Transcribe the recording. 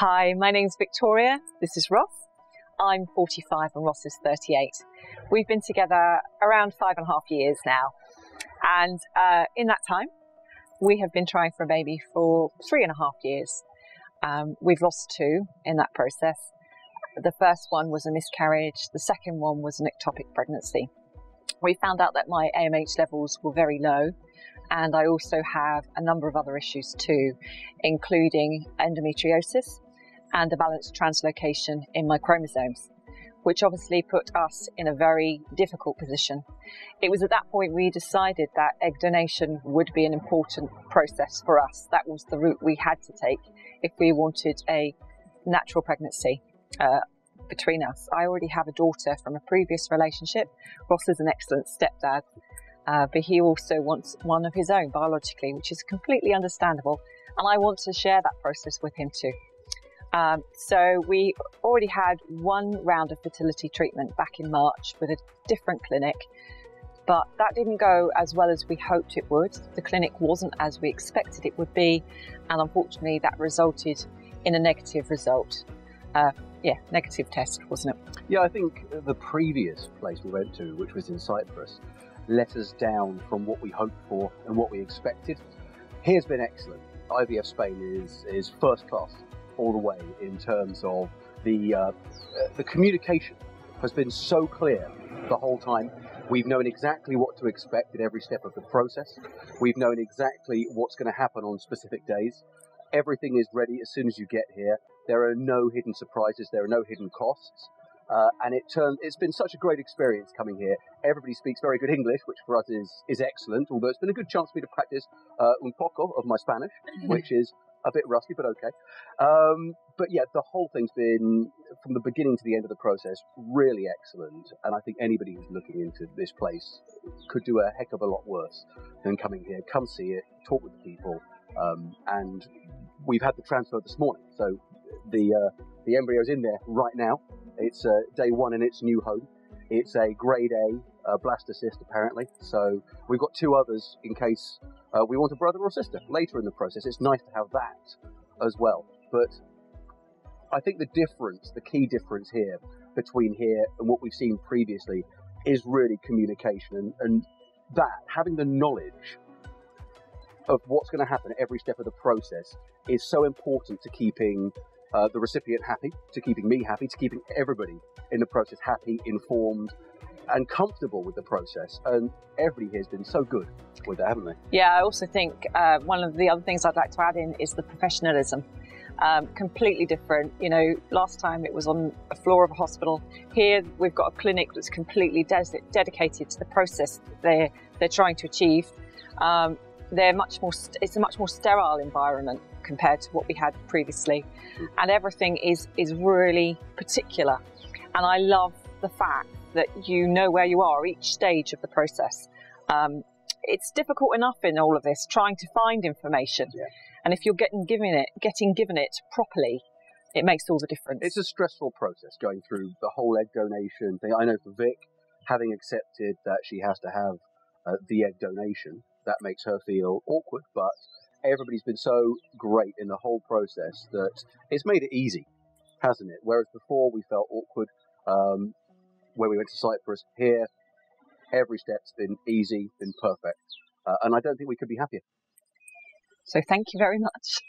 Hi, my name's Victoria. This is Ross. I'm 45 and Ross is 38. We've been together around five and a half years now. And uh, in that time, we have been trying for a baby for three and a half years. Um, we've lost two in that process. The first one was a miscarriage, the second one was an ectopic pregnancy. We found out that my AMH levels were very low, and I also have a number of other issues too, including endometriosis and a balanced translocation in my chromosomes, which obviously put us in a very difficult position. It was at that point we decided that egg donation would be an important process for us. That was the route we had to take if we wanted a natural pregnancy. Uh, between us. I already have a daughter from a previous relationship. Ross is an excellent stepdad, uh, but he also wants one of his own biologically, which is completely understandable. And I want to share that process with him too. Um, so we already had one round of fertility treatment back in March with a different clinic, but that didn't go as well as we hoped it would. The clinic wasn't as we expected it would be, and unfortunately, that resulted in a negative result. Uh, yeah, negative test, wasn't it? Yeah, I think the previous place we went to, which was in Cyprus, let us down from what we hoped for and what we expected. Here's been excellent. IVF Spain is is first class all the way in terms of the uh, the communication has been so clear the whole time. We've known exactly what to expect at every step of the process. We've known exactly what's going to happen on specific days. Everything is ready as soon as you get here. There are no hidden surprises. There are no hidden costs. Uh, and it turned, it's been such a great experience coming here. Everybody speaks very good English, which for us is, is excellent, although it's been a good chance for me to practice uh, un poco of my Spanish, which is a bit rusty, but okay. Um, but yeah, the whole thing's been, from the beginning to the end of the process, really excellent. And I think anybody who's looking into this place could do a heck of a lot worse than coming here. Come see it, talk with the people. Um, and we've had the transfer this morning, so the uh, the embryo's in there right now. It's uh, day one in its new home. It's a grade A uh, blastocyst, apparently. So we've got two others in case uh, we want a brother or sister later in the process. It's nice to have that as well. But I think the difference, the key difference here between here and what we've seen previously is really communication and, and that, having the knowledge of what's going to happen at every step of the process is so important to keeping uh, the recipient happy, to keeping me happy, to keeping everybody in the process happy, informed, and comfortable with the process. And everybody here has been so good with that, haven't they? Yeah, I also think uh, one of the other things I'd like to add in is the professionalism. Um, completely different. You know, last time it was on a floor of a hospital. Here we've got a clinic that's completely de- dedicated to the process they're they're trying to achieve. Um, they're much more. St- it's a much more sterile environment compared to what we had previously, and everything is is really particular. And I love the fact that you know where you are each stage of the process. Um, it's difficult enough in all of this trying to find information, Yeah. and if you're getting given it, getting given it properly, it makes all the difference. It's a stressful process going through the whole egg donation thing. I know for Vic, having accepted that she has to have uh, the egg donation, that makes her feel awkward, but everybody's been so great in the whole process that it's made it easy, hasn't it? Whereas before we felt awkward um, when we went to Cyprus, here every step's been easy, been perfect. Uh, and I don't think we could be happier. so thank you very much.